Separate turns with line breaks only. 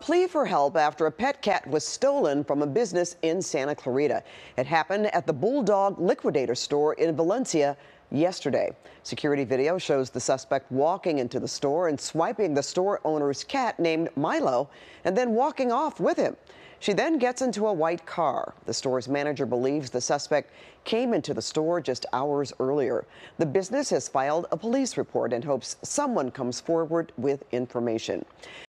plea for help after a pet cat was stolen from a business in Santa Clarita. It happened at the Bulldog Liquidator store in Valencia yesterday. Security video shows the suspect walking into the store and swiping the store owner's cat named Milo and then walking off with him. She then gets into a white car. The store's manager believes the suspect came into the store just hours earlier. The business has filed a police report and hopes someone comes forward with information.